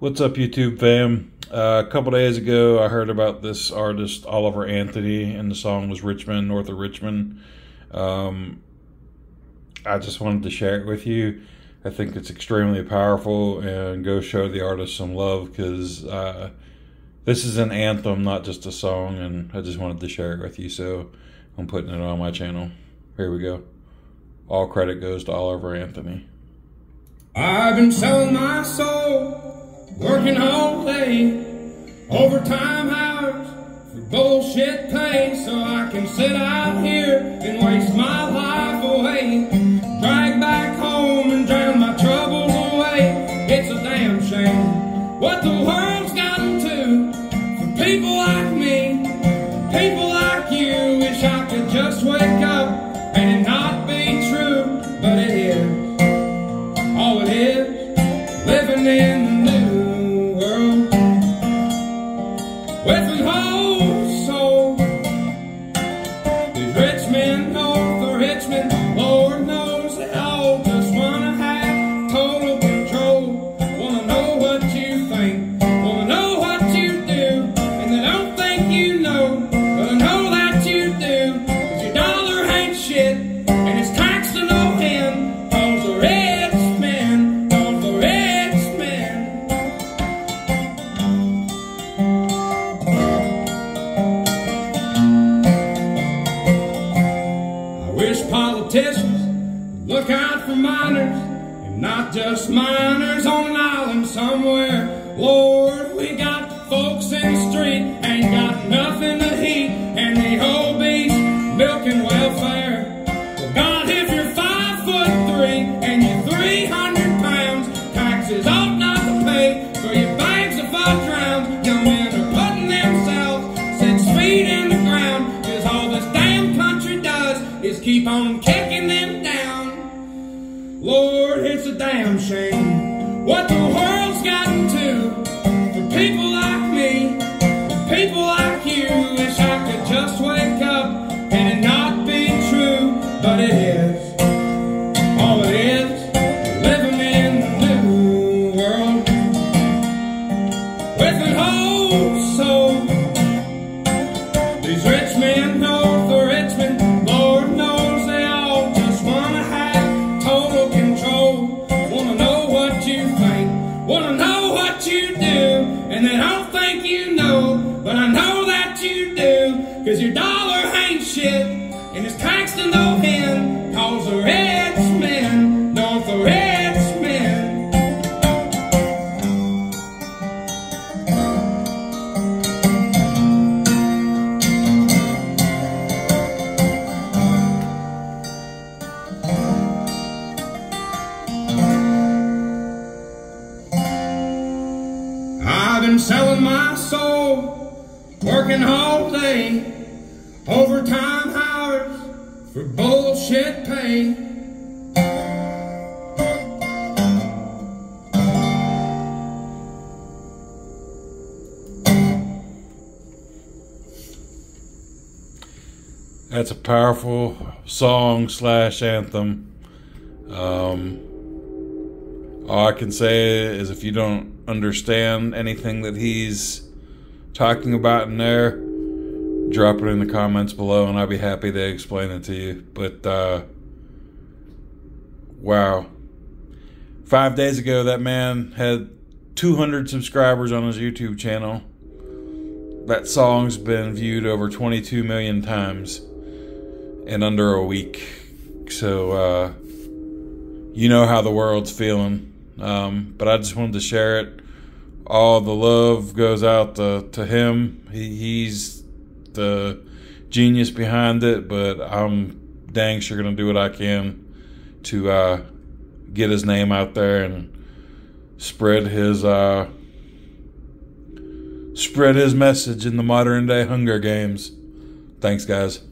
What's up, YouTube fam? Uh, a couple days ago, I heard about this artist, Oliver Anthony, and the song was Rich Men, North of Richmond. Um, I just wanted to share it with you. I think it's extremely powerful and go show the artist some love because uh, this is an anthem, not just a song, and I just wanted to share it with you. So I'm putting it on my channel. Here we go. All credit goes to Oliver Anthony. I've been selling my soul, working all day, overtime hours for bullshit pay, so I can sit out here and waste my life away, drag back home and drown my troubles away. It's a damn shame what the world's gotten to for people like me, people like you. Wish I could just wake look out for miners, and not just minors on an island somewhere. Lord, we got folks in the street ain't got nothing to eat, and the obese milking welfare. Well, God, if you're five foot three and you're 300 pounds, taxes ought not to pay for your bags of fudge rounds. Young men are putting themselves six feet in the ground, cause all this damn country does is keep on kicking it's a damn shame what the world's what you do, and they don't think you know, but I know that you do. Cause your dollar ain't shit, and it's taxed to Selling my soul, working all day, overtime hours for bullshit pay. That's a powerful song slash anthem. Um, all I can say is if you don't understand anything that he's talking about in there, drop it in the comments below and I'll be happy to explain it to you. But, uh, wow. Five days ago, that man had 200 subscribers on his YouTube channel. That song's been viewed over 22 million times in under a week. So, uh, you know how the world's feeling. Um, but I just wanted to share it. All the love goes out to, to him. He, he's the genius behind it, but I'm dang sure going to do what I can to uh, get his name out there and spread his uh, spread his message in the modern day Hunger Games. Thanks, guys.